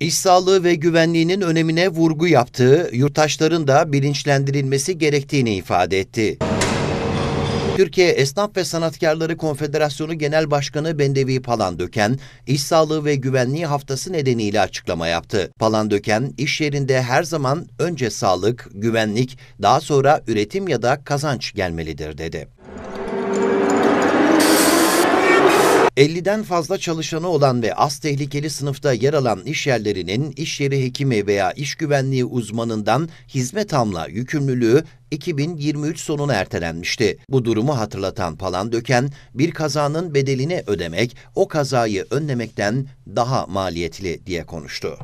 İş sağlığı ve güvenliğinin önemine vurgu yaptığı, yurttaşların da bilinçlendirilmesi gerektiğini ifade etti. Türkiye Esnaf ve Sanatkarları Konfederasyonu Genel Başkanı Bendevi Palandöken, İş Sağlığı ve Güvenliği Haftası nedeniyle açıklama yaptı. Palandöken, iş yerinde her zaman önce sağlık, güvenlik, daha sonra üretim ya da kazanç gelmelidir dedi. 50'den fazla çalışanı olan ve az tehlikeli sınıfta yer alan iş yerlerinin iş yeri hekimi veya iş güvenliği uzmanından hizmet alma yükümlülüğü 2023 sonuna ertelenmişti. Bu durumu hatırlatan Palandöken, bir kazanın bedelini ödemek, o kazayı önlemekten daha maliyetli diye konuştu.